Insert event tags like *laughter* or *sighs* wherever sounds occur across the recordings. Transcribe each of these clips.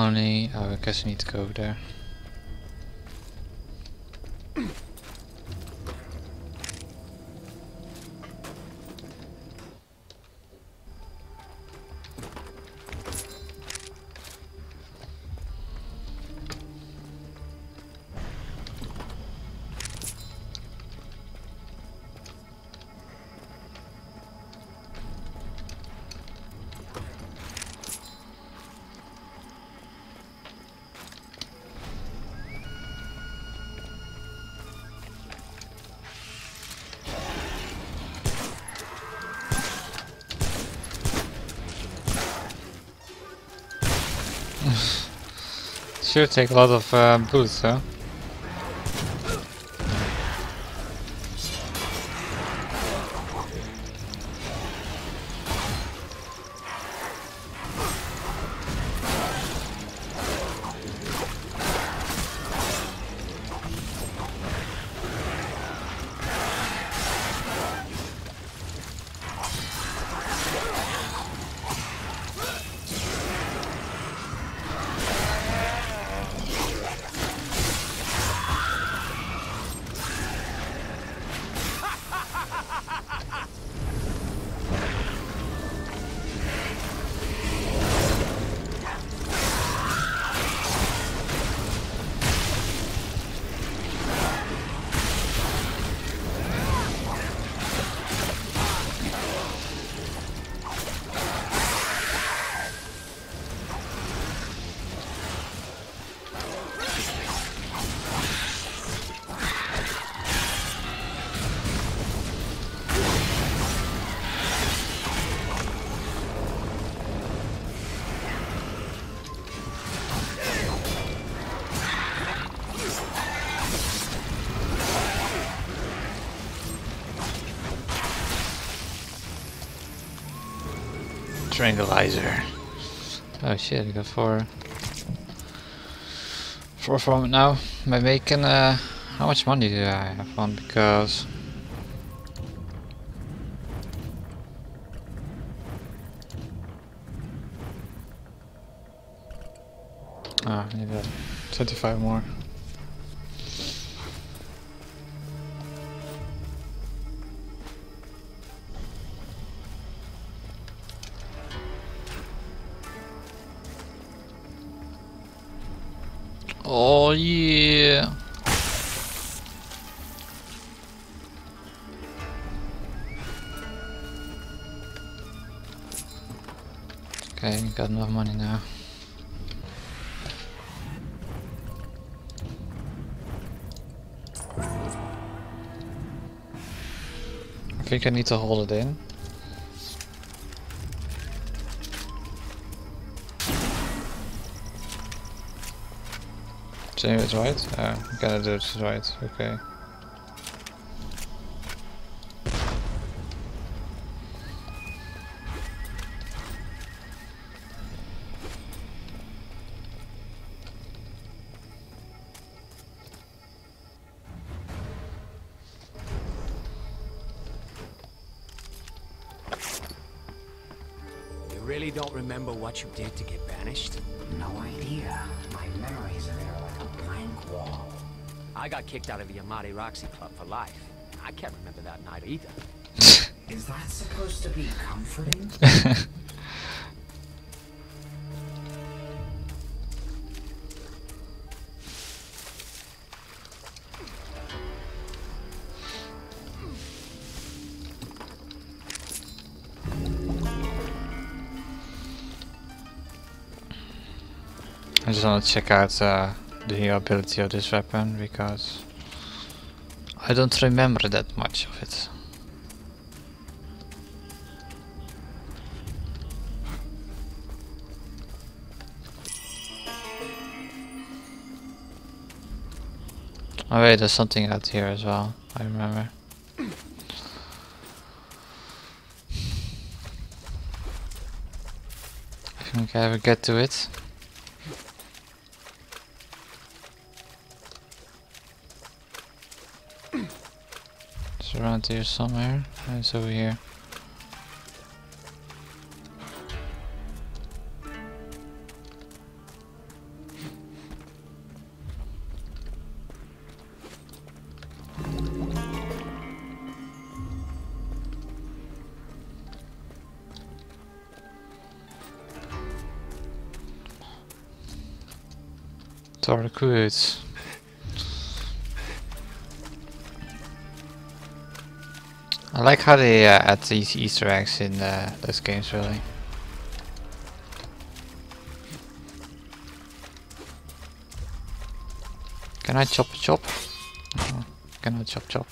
Oh, I guess I need to go over there. Take a lot of uh, boots, huh? Tranquilizer. Oh shit, I got four. Four from it now. Am I making, uh, how much money do I have on? Because... Ah, I need uh, 25 more. Got money now. I think I need to hold it in. As right? Uh, gotta do it right, okay. What you did to get banished? No idea. My memories are there like a blank wall. I got kicked out of the Amati Roxy Club for life. I can't remember that night either. *laughs* Is that supposed to be comforting? *laughs* To check out uh, the ability of this weapon because I don't remember that much of it. Oh wait, there's something out here as well, I remember. I think I ever get to it. out here somewhere. It's over here. It's our. I like how they uh, add these Easter eggs in uh, those games, really. Can I chop chop? Can I chop chop?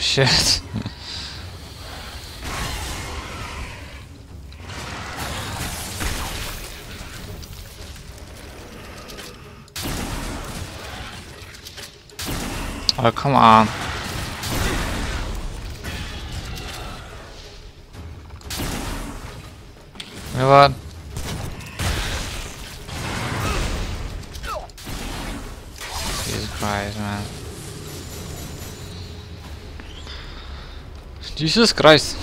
Shit. *laughs* oh come on. Jesus Christ.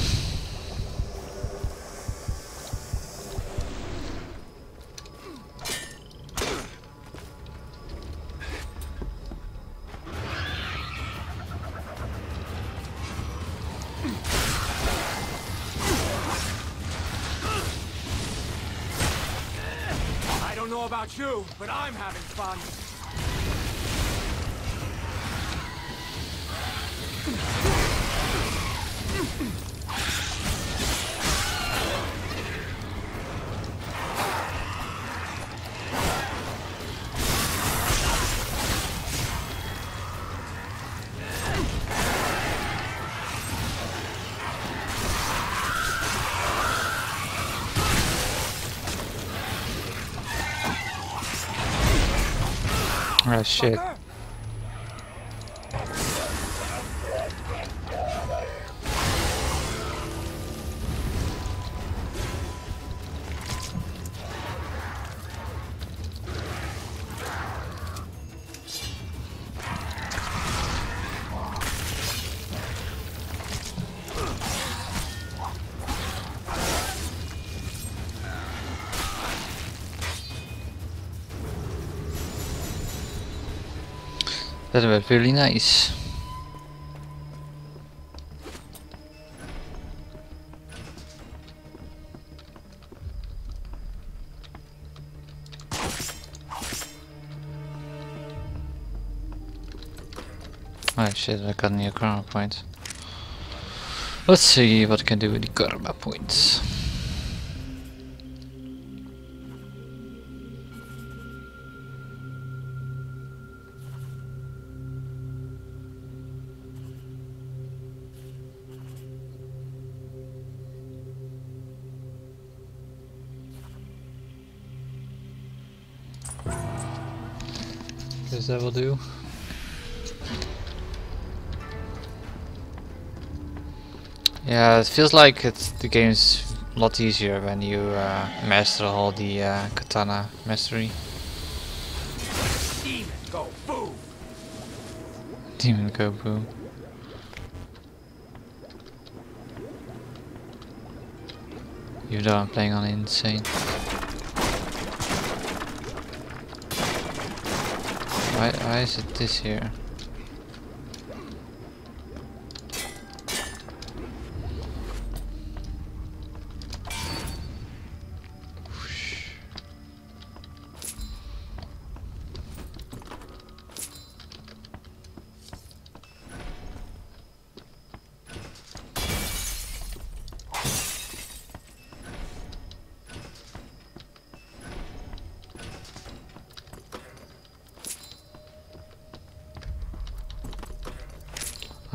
Oh shit. That was really nice. Oh shit, I got new karma points. Let's see what I can do with the karma points. That will do. Yeah, it feels like it's the game's a lot easier when you uh, master all the uh, katana mastery. Demon, go boom. Demon go boom. Even though I'm playing on insane. Why, why is it this here?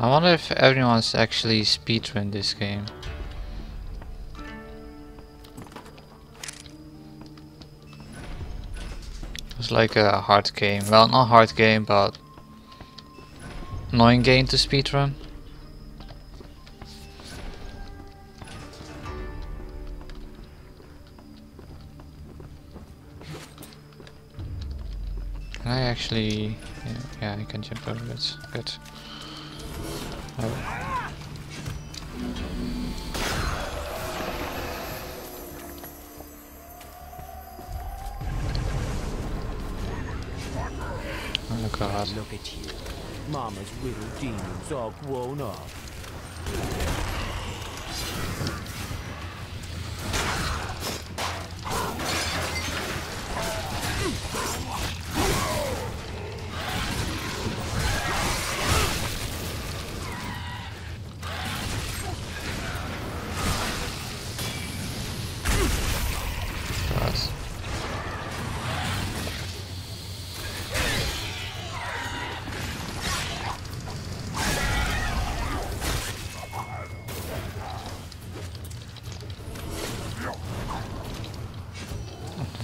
I wonder if everyone's actually speedrun this game. It's like a hard game. Well, not hard game, but annoying game to speedrun. Can I actually... Yeah, yeah I can jump over it. Good. You. Mama's little demons all grown up.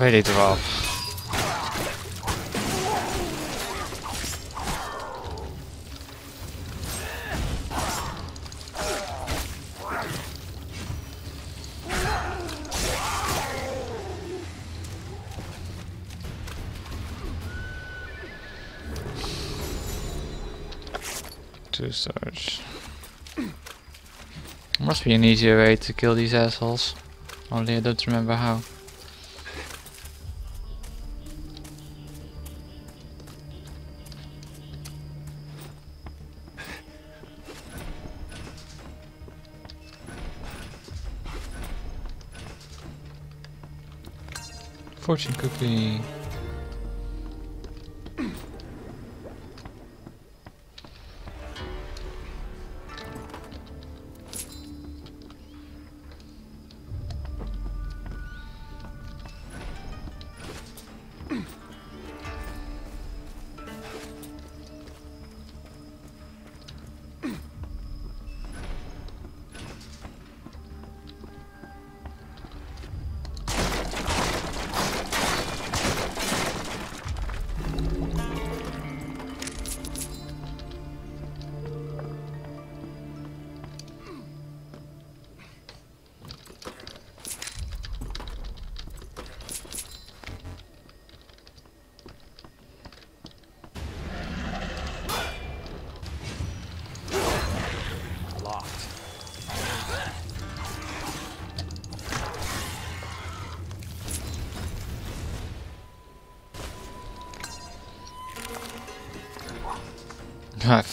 Really drop. Must be an easier way to kill these assholes. Only I don't remember how. Fortune cookie.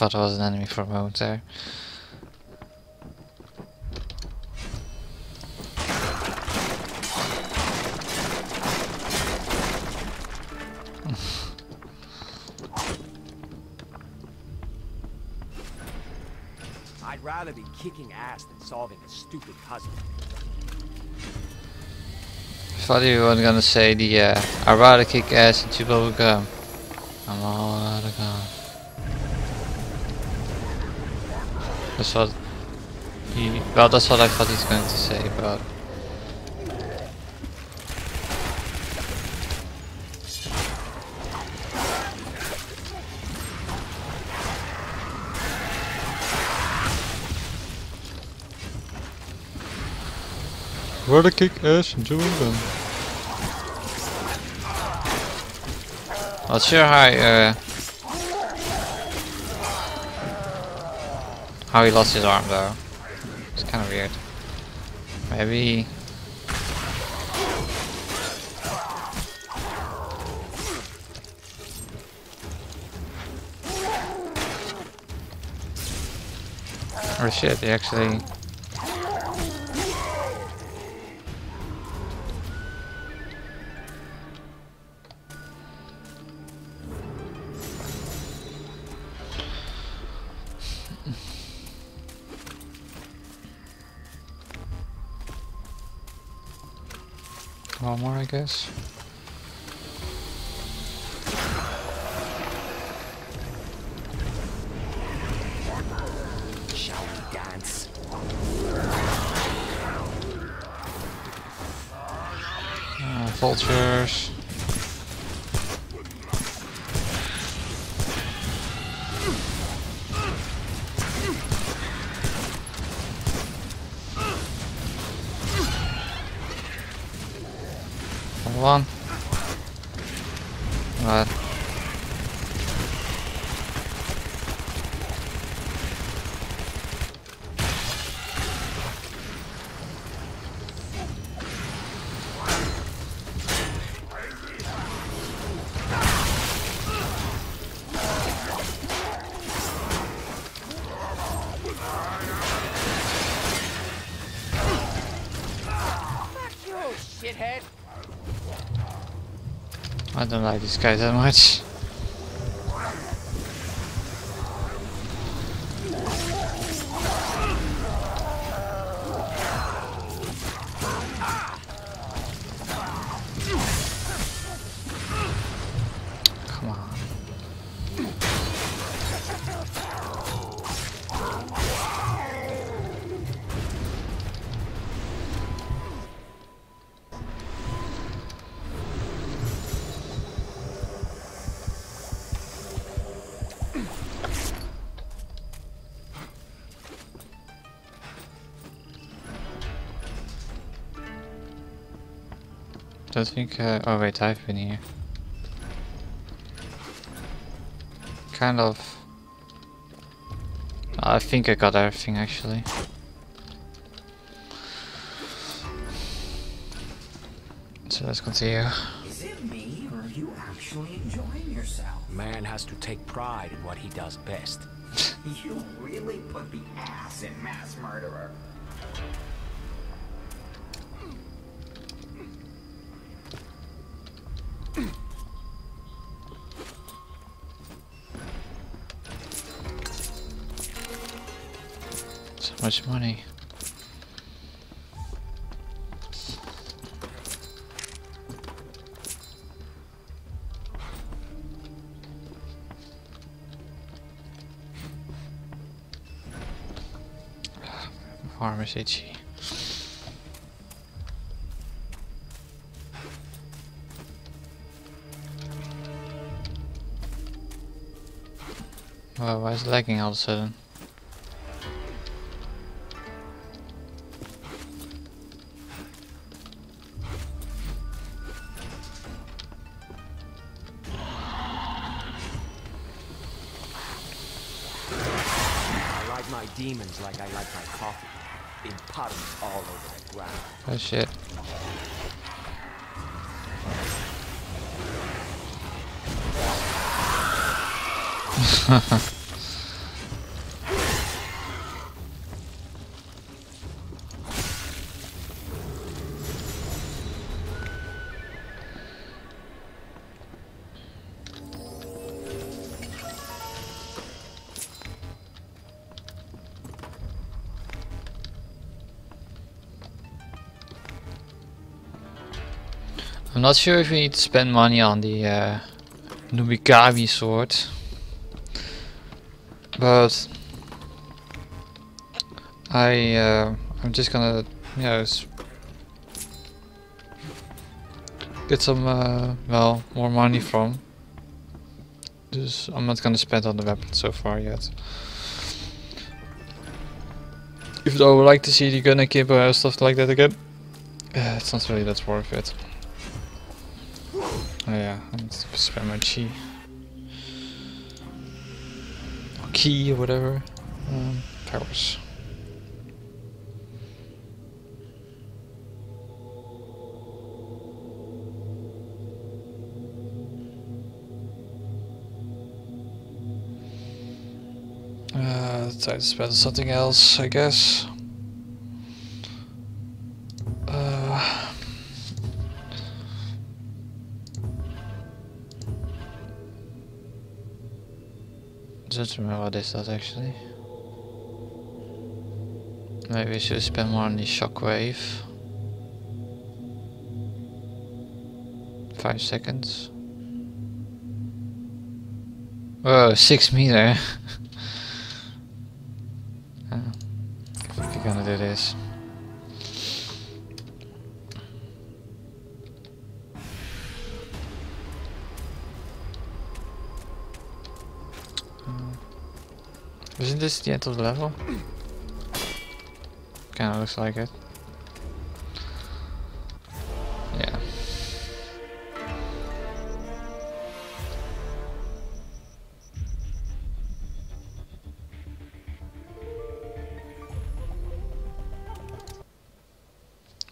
Thought it was an enemy for a moment there. I'd rather be kicking ass than solving a stupid puzzle. I thought you were gonna say the uh, I'd rather kick ass and chew bubble gum. I'm all out of gum. That's what he, well that's what I thought he's going to say, but Rather kick ass chew gum. Not sure how uh, how he lost his arm though. It's kind of weird. Maybe. Oh shit, he actually I guess. I don't like this guy that much. Don't think. Uh, oh wait, I've been here. Kind of. I think I got everything actually. So let's continue. Is it me, or are you actually enjoying yourself? Man has to take pride in what he does best. *laughs* You really put the ass in mass murderer. Much money. Arm is itchy. Wow, why is it lagging all of a sudden? Coffee. In puddles all over the ground. Oh shit. I'm *laughs* not sure if we need to spend money on the uh, Nubikabi sword. But I uh, I'm just gonna you know get some uh, well more money from. Dus I'm not gonna spend on the weapon so far yet. Even though I would like to see the gun akimbo and stuff like that again, uh, *sighs* it's not really that worth it. Need to spend my chi. Or key or whatever. Um, powers. Uh, spend something else, I guess. Remember what this does actually. Maybe we should spend more on the shockwave. Five seconds. Whoa, six meter. Uh, I think we're gonna do this. Isn't this the end of the level? Kinda looks like it. Yeah.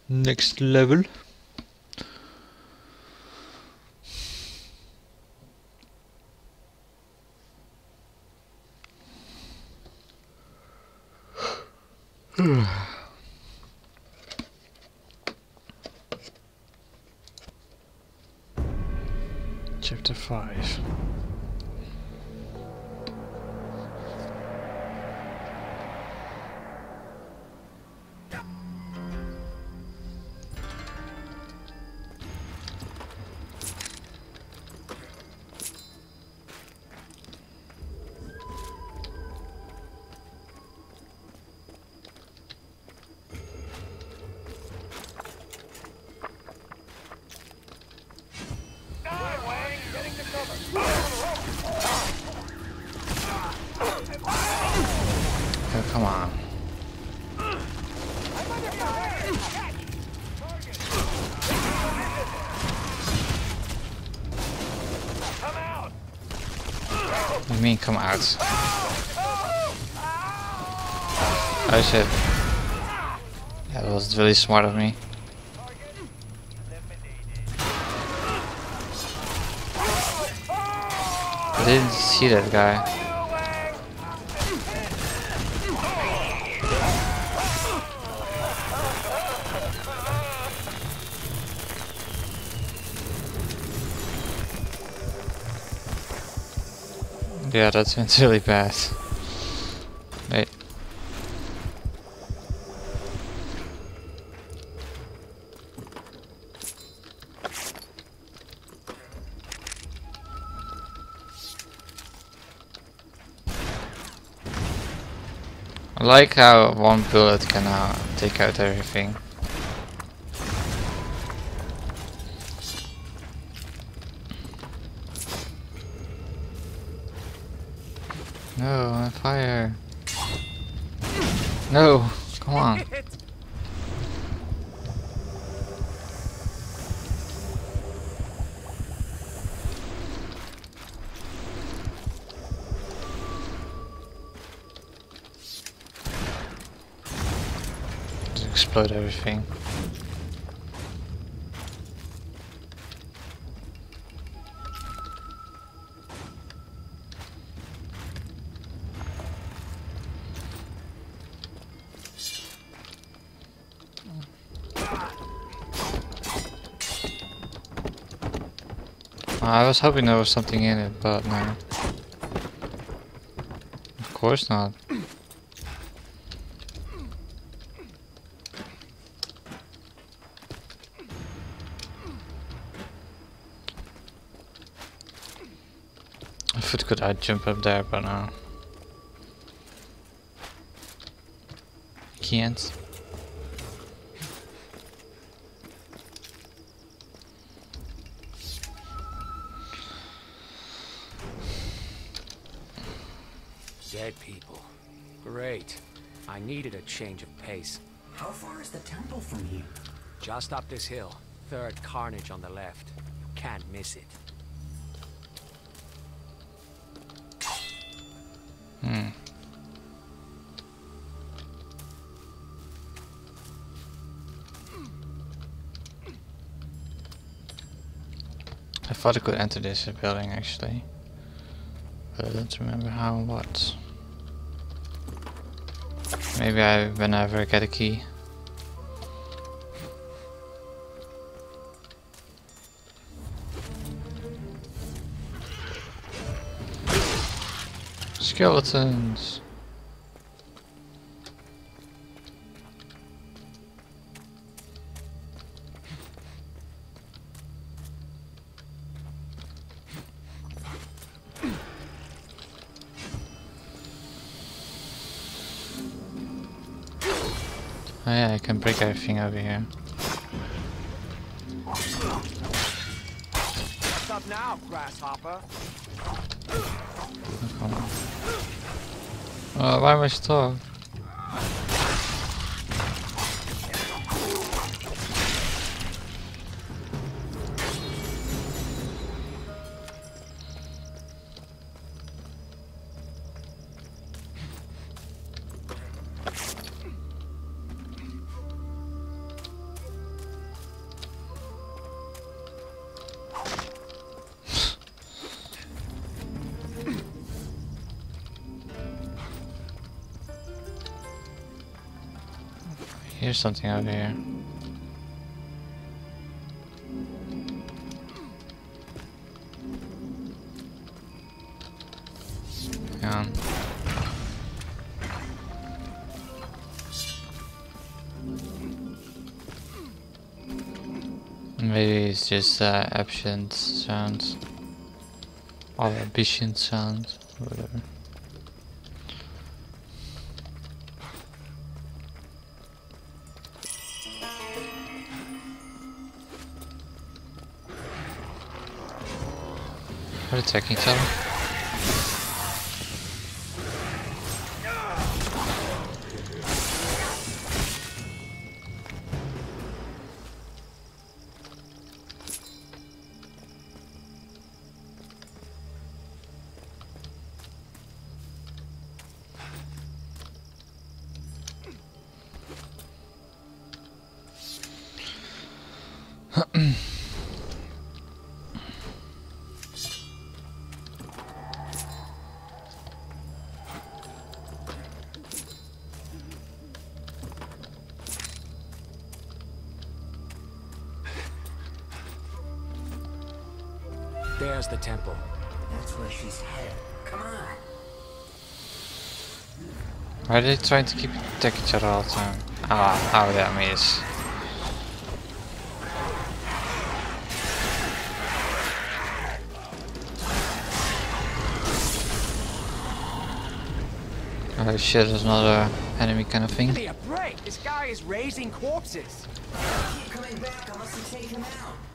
Next level. Oh shit. That was really smart of me. I didn't see that guy. Yeah, that's been *laughs* really bad. Like how one bullet can uh, take out everything. No, on fire. No, explode everything. I was hoping there was something in it, but no. Of course not. If it could, I'd jump up there, but no. Can't. Dead people. Great. I needed a change of pace. How far is the temple from here? Just up this hill. Third carnage on the left. You can't miss it. Thought I could enter this building actually. But I don't remember how and what. Maybe I whenever I get a key. Skeletons. Everything over here. What's up now, grasshopper? Oh. Uh, why am I stuck? Something out here. Hang on. Maybe it's just uh, ambient sounds. Or ambient sounds, whatever. Attacking each trying to keep attack each other all the time? Ah, oh that means. Oh shit, there's another enemy kind of thing. Give thing. me a break. This guy is raising corpses. Keep coming back unless you take him out.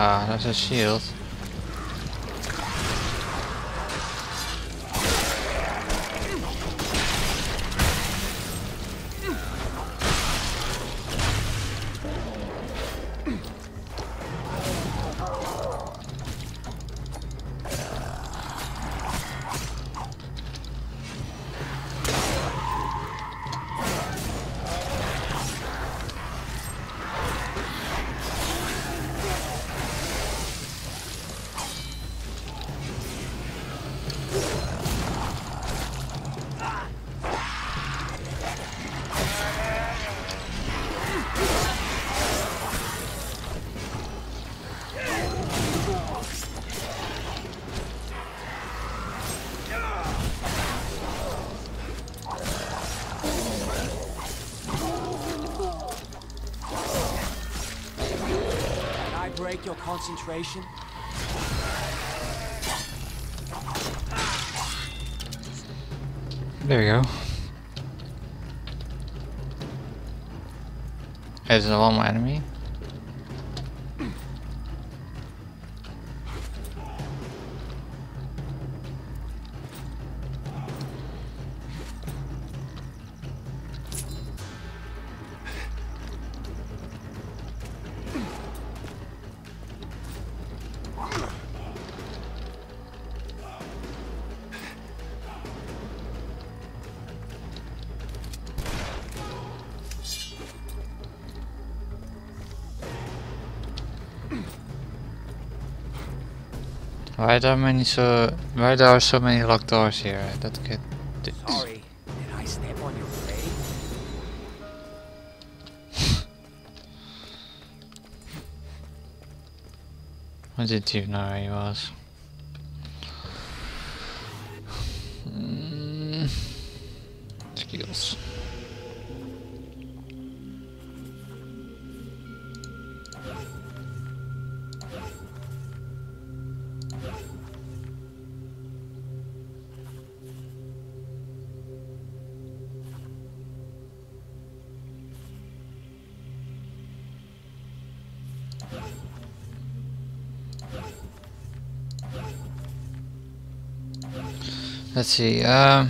Ah, that's a shield. Concentration? There we go. There's one more enemy. Why there are many so why there are so many locked doors here? That get d- Sorry, did I step on your grave? How did you know he was? Let's see. Um,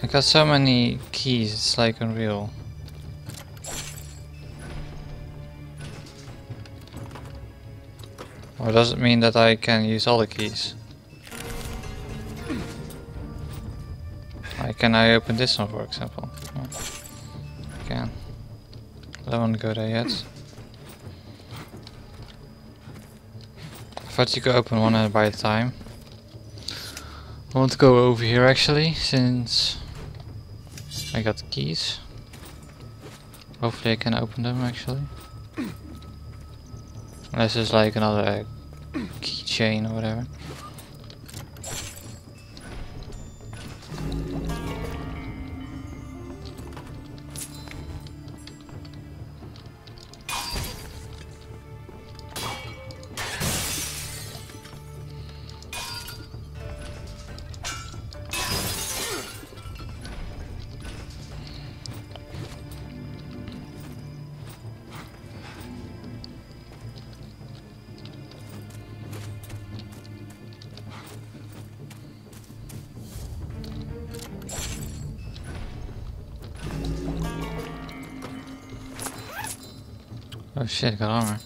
I got so many keys, it's like unreal. Or does it mean that I can use all the keys? Like, can I open this one for example? No. I can. I don't want to go there yet. I thought you could open one at by a time. I want to go over here actually, since I got keys. Hopefully I can open them actually. Unless there's like another keychain or whatever. Shit, got armor.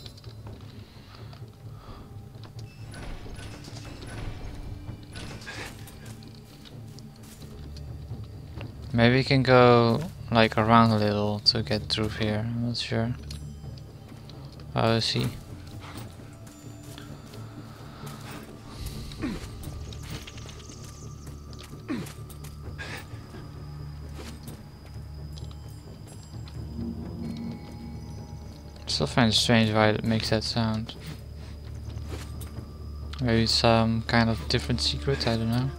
Maybe we can go like around a little to get through here, I'm not sure. I'll see. Find it strange why it makes that sound. Maybe some kind of different secret, I don't know.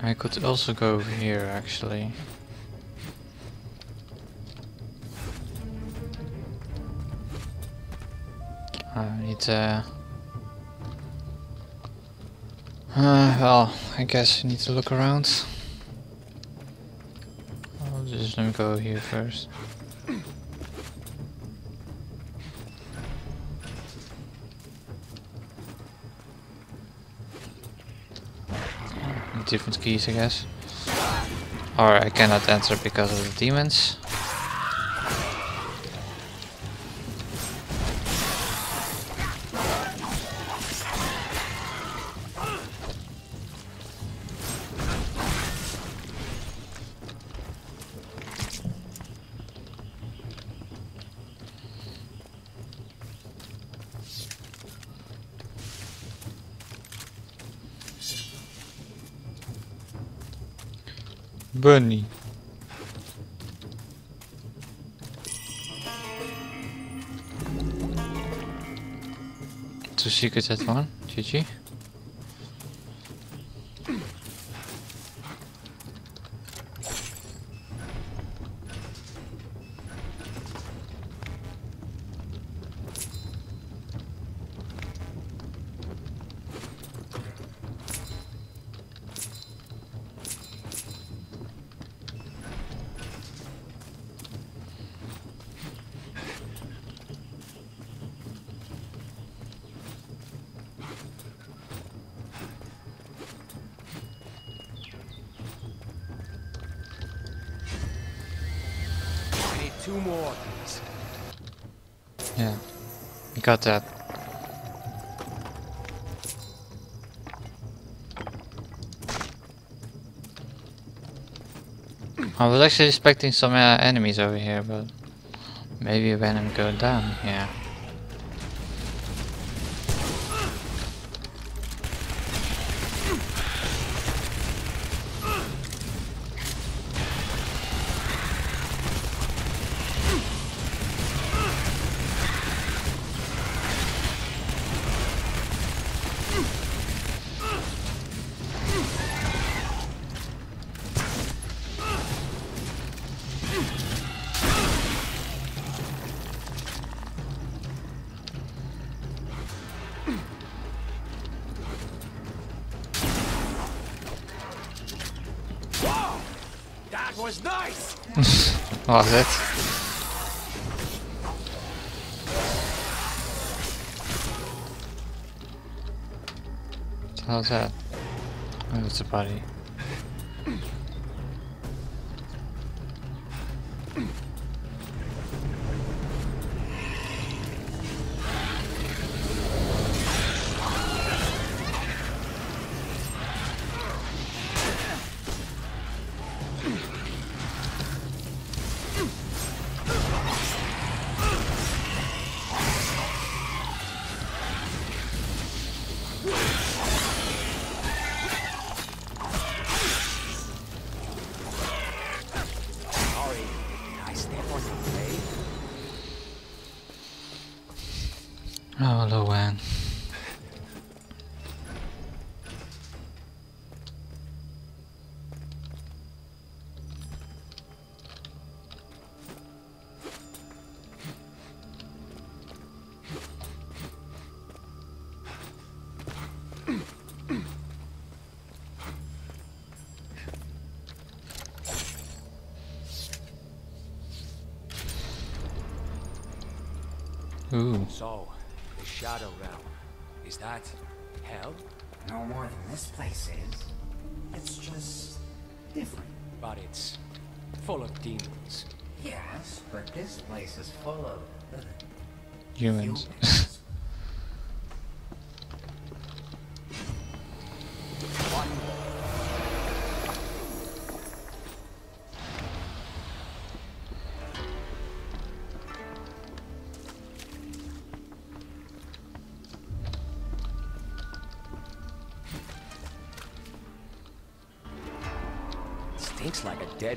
I could also go over here actually. Need to... Uh, well, I guess I need to look around. I'll just let me go here first. Different keys, I guess. Or I cannot enter because of the demons. Secrets at one. GG. I need two more. Yeah. Got that. I was actually expecting some uh, enemies over here, but maybe when I'm going down, yeah. Ooh. So, the Shadow Realm. Is that hell? No more than this place is. It's just different. But it's full of demons. Yes, but this place is full of uh, Humans.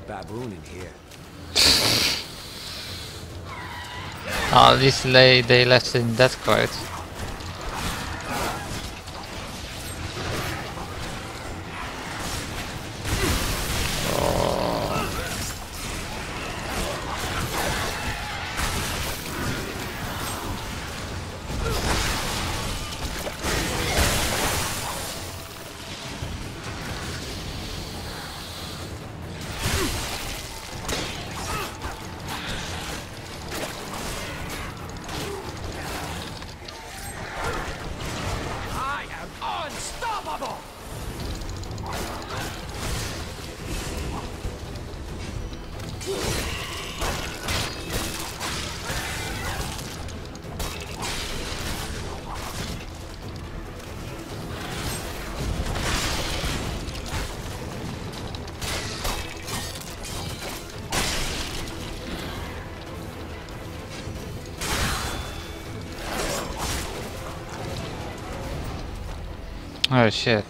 Dead baboon in here. Oh, at least they, they left in that card. Oh shit.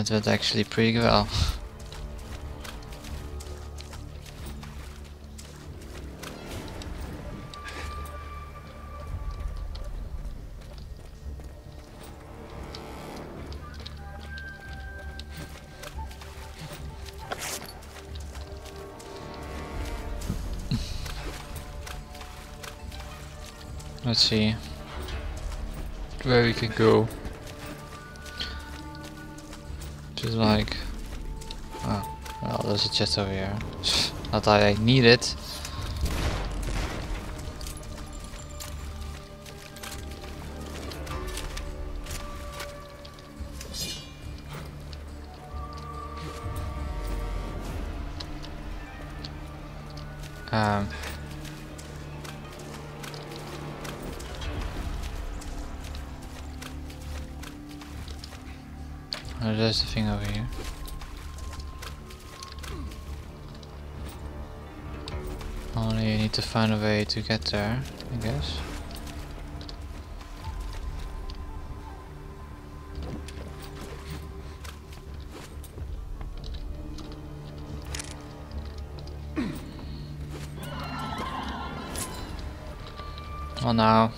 That went actually pretty well. *laughs* Let's see where we can go. Chest over here. Not that I need it. To get there, I guess. *clears throat* Oh no.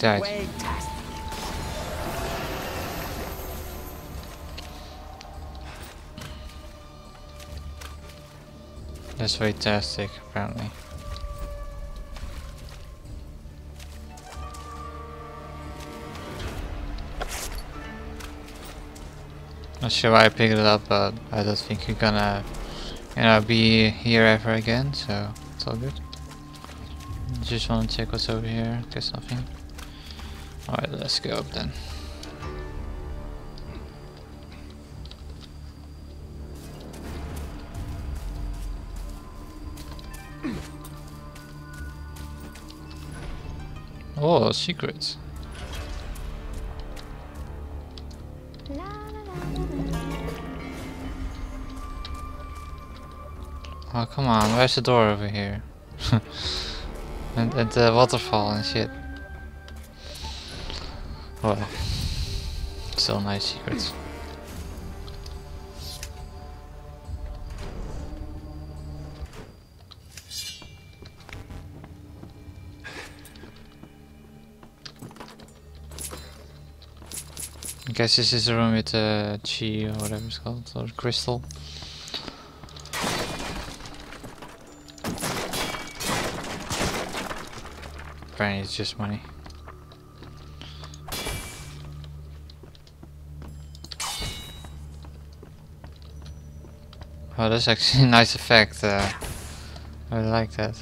Died. That's fantastic, apparently. Not sure why I picked it up, but I don't think you're gonna, you know, be here ever again, so it's all good. Just want to check what's over here. There's nothing. Alright, let's go up then. Oh, secrets. Oh, come on, where's the door over here? *laughs* and, and the waterfall and shit. Still nice secrets. I guess this is the room with the chi or whatever it's called, or crystal. Apparently it's just money. Oh, that's actually *laughs* a nice effect. Uh, I like that.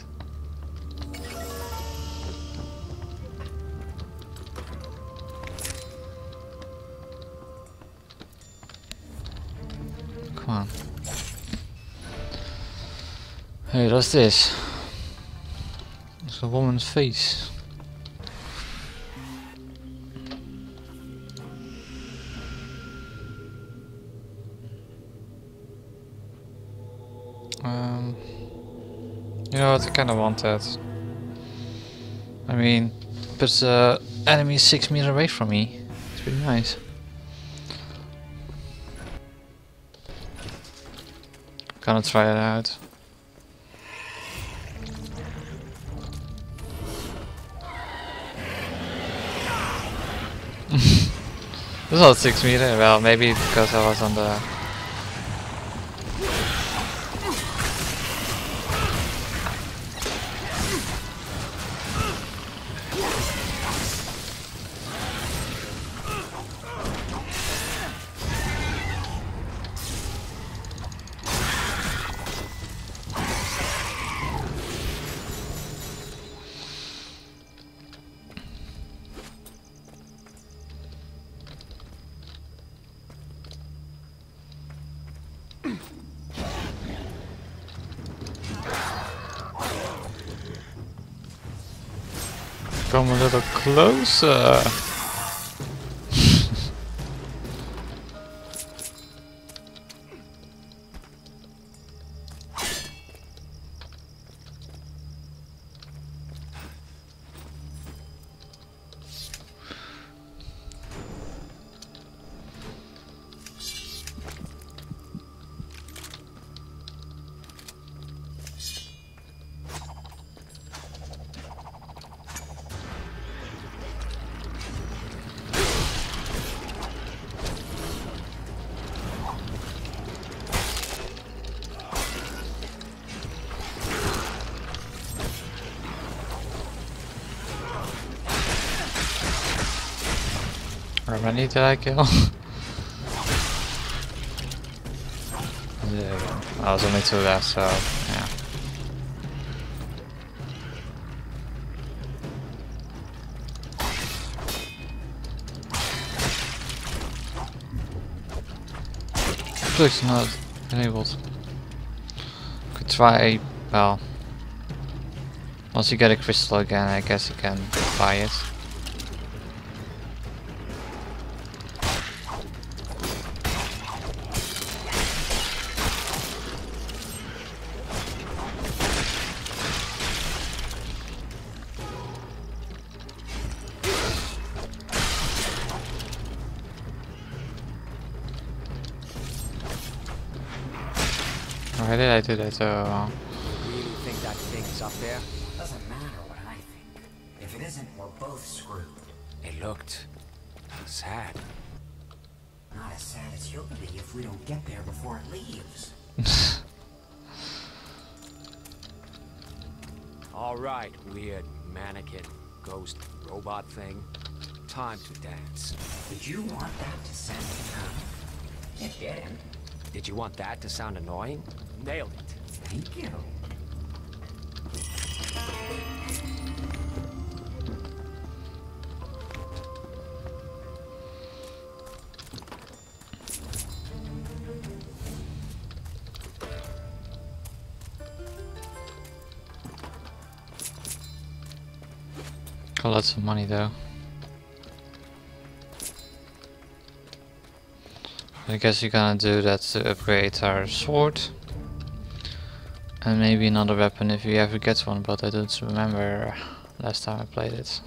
Come on. Hey, what's this? It's a woman's face. Know what? I kind of want that. I mean, but the enemy is six meters away from me. It's pretty nice. Gonna try it out. *laughs* this is not six meter. Well, maybe because I was on the closer. How many did I kill? *laughs* I was only two left, so yeah. Click's not enabled. Could try, a well, once you get a crystal again, I guess you can buy it. So uh, wrong? Really think that thing's up there? Doesn't matter what I think. If it isn't, we're both screwed. It looked sad. Not as sad as you'll be if we don't get there before it leaves. *laughs* All right, weird mannequin, ghost, robot thing. Time to dance. Did you want that to sound enough? It didn't. Did you want that to sound annoying? Nailed it. Thank you. Got lots of money though. I guess we're gonna do that to upgrade our sword. And maybe another weapon if we ever get one, but I don't remember last time I played it.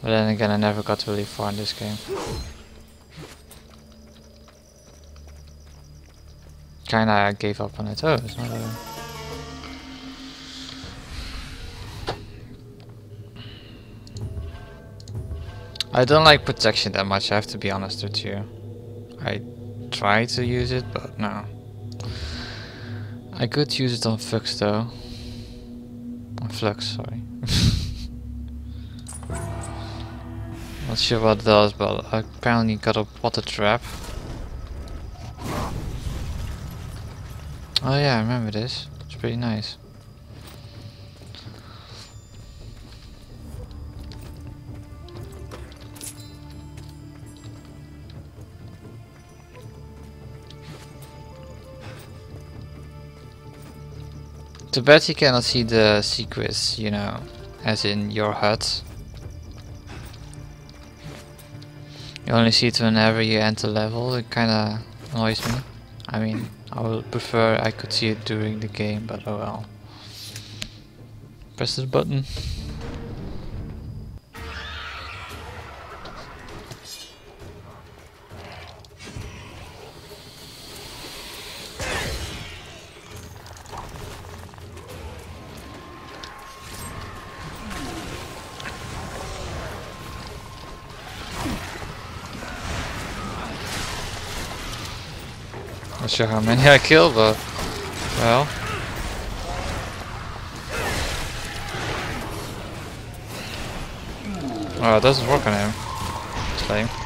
But then again I never got really far in this game. Kinda gave up on it. Oh, it's not a... I don't like protection that much, I have to be honest with you. I try to use it, but no. I could use it on Flux though. On Flux, sorry. *laughs* Not sure what it does, but I apparently got a water trap. Oh yeah, I remember this. It's pretty nice. Too bad you cannot see the secrets, you know, as in your HUD. You only see it whenever you enter level, it kinda annoys me. I mean, I would prefer I could see it during the game, but oh well. Press this button. Not sure how many I killed, but well. Oh, it doesn't work on him. It's lame.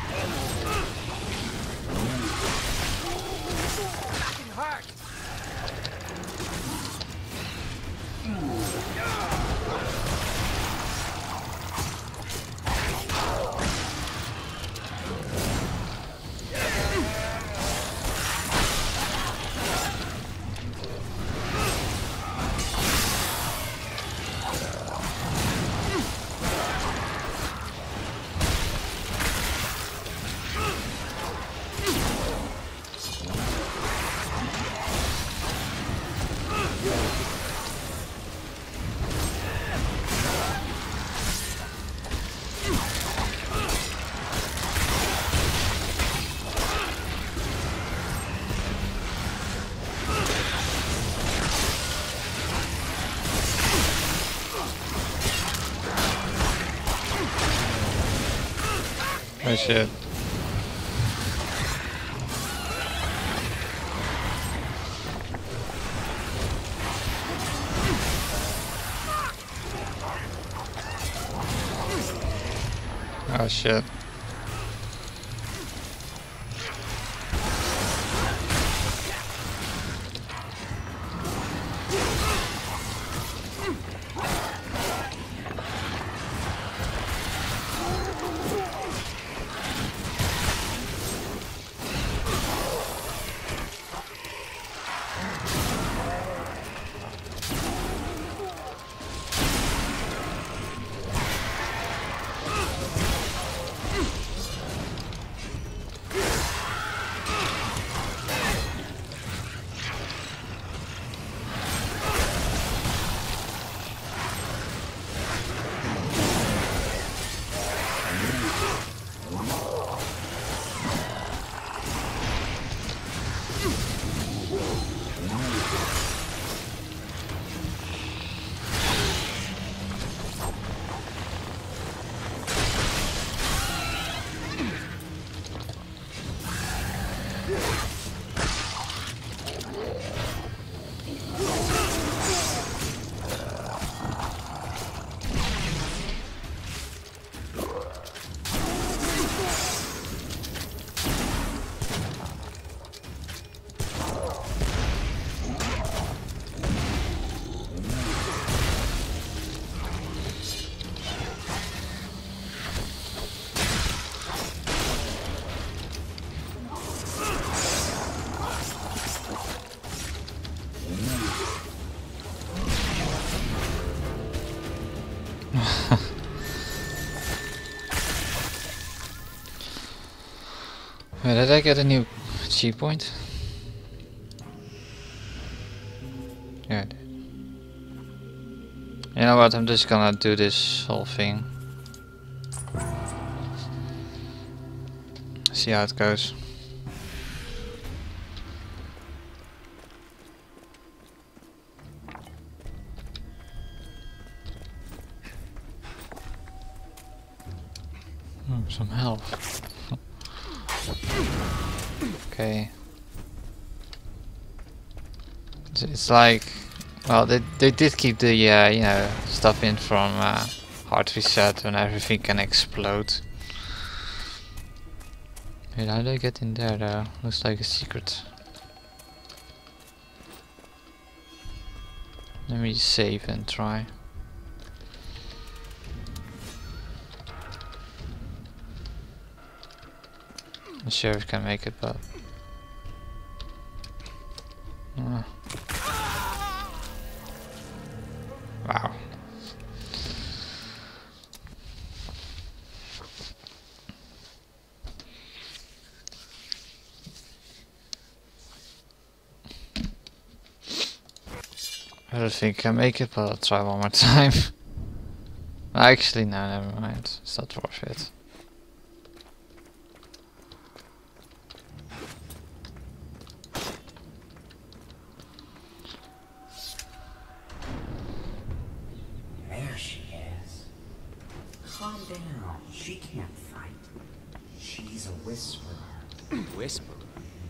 Did I get a new cheat point? Yeah, I did. You know what, I'm just gonna do this whole thing. See how it goes. It's, like, well, they they did keep the uh, you know stuff in from uh, Hard Reset when everything can explode. Wait, how do I get in there though? Looks like a secret. Let me save and try. Not sure if I can make it, but. Uh. Don't think I make it, but I'll try one more *laughs* time. Actually, no, never mind. It's not worth it. There she is. Calm down. She can't fight. She's a whisperer. Whisper.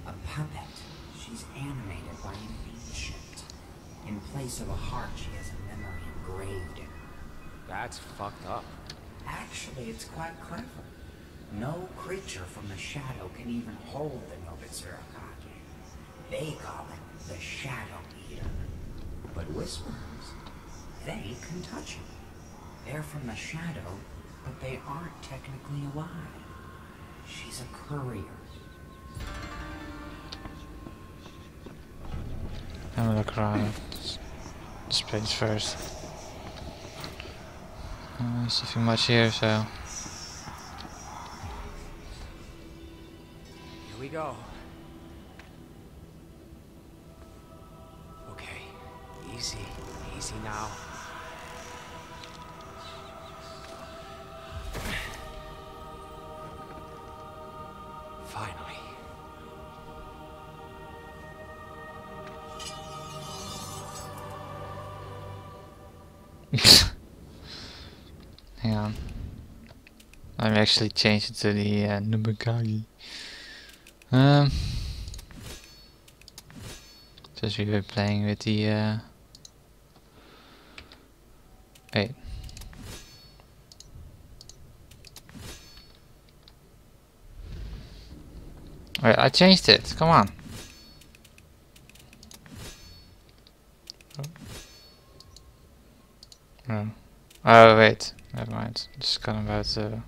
A puppet. She's animated by an ancient. In place of a heart, she has a memory engraved in her. That's fucked up. Actually, it's quite clever. No creature from the shadow can even hold the Nobitsura Kage. They call it the Shadow Eater. But whisperers, they can touch him. They're from the shadow, but they aren't technically alive. She's a courier. Have a look around this place first. Uh, there's nothing much here, so. Go. Okay. Easy. Easy now. Finally. *laughs* Hang on. Me actually change it to the uh, Nubukagi. Um, just we were playing with the. Uh, wait. Wait, I changed it. Come on. Oh. Oh wait, never mind. Just of about uh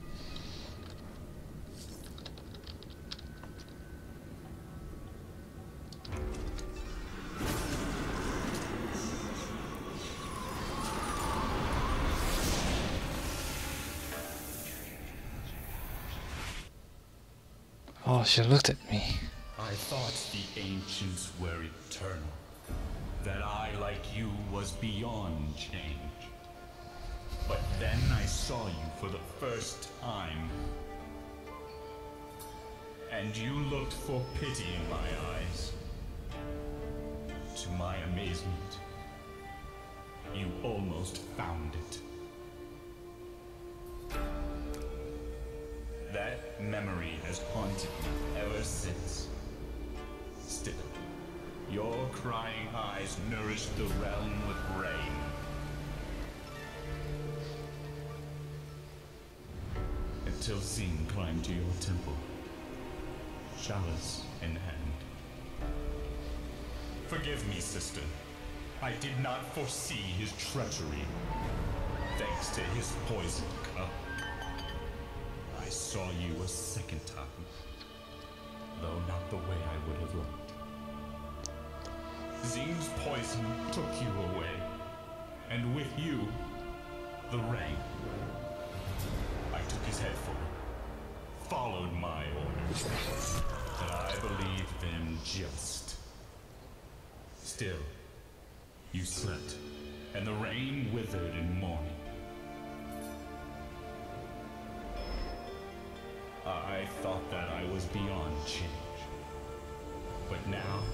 she looked at me. I thought the ancients were eternal. That I, like you, was beyond change. But then I saw you for the first time. And you looked for pity in my eyes. To my amazement, you almost found it. Memory has haunted me ever since. Still, your crying eyes nourished the realm with rain. Until Sin climbed to your temple, chalice in hand. Forgive me, sister. I did not foresee his treachery. Thanks to his poison cup. Saw you a second time, though not the way I would have liked. Zing's poison took you away, and with you, the rain. I took his head for it, followed my orders, and I believed them just. Still, you slept, and the rain withered in morning. I thought that I was beyond change. But now,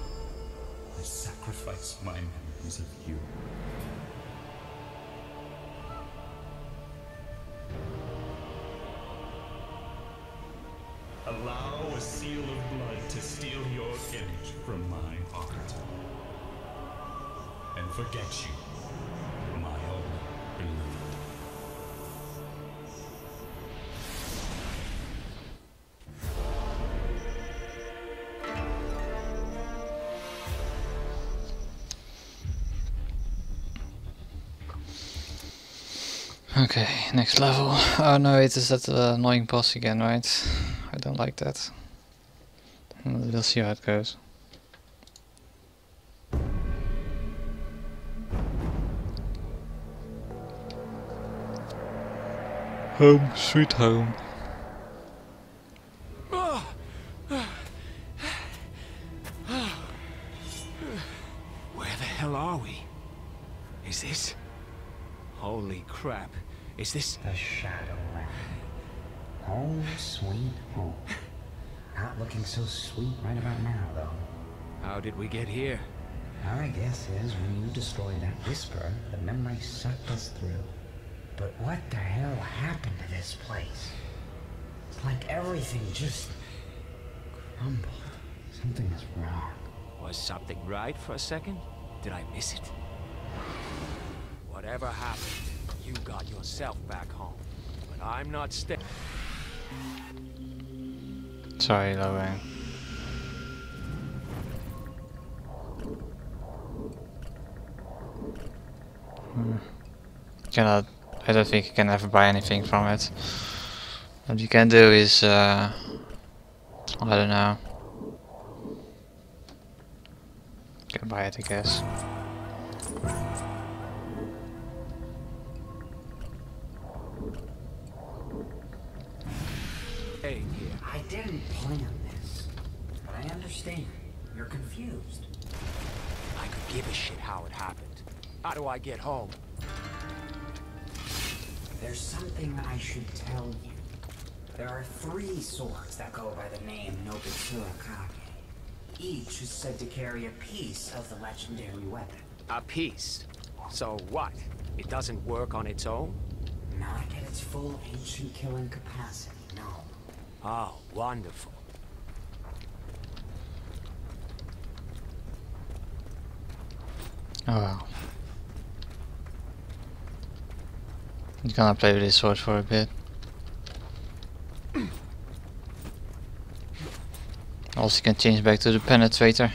I sacrifice my memories of you. Allow a seal of blood to steal your image from my heart. And forget you, Okay, next level. Oh no, it is that uh, annoying boss again, right? I don't like that. We'll see how it goes. Home, sweet home. Is this? The Shadowland. Home oh, sweet home. Not looking so sweet right about now, though. How did we get here? Our guess is when you destroyed that whisper, the memory sucked us through. But what the hell happened to this place? It's like everything just crumbled. Something is wrong. Was something right for a second? Did I miss it? Whatever happened, you got yourself back home. But I'm not staying. Sorry, Lo Wang. Hmm. Cannot. I don't think you can ever buy anything from it. What you can do is, uh, I don't know. Can buy it, I guess. Confused. I could give a shit how it happened. How do I get home? There's something I should tell you. There are three swords that go by the name Nobitsura Kage. Each is said to carry a piece of the legendary weapon. A piece. So what? It doesn't work on its own? Not at its full ancient killing capacity, no. Oh, wonderful. Oh. You gonna play with this sword for a bit. Also you can change back to the penetrator.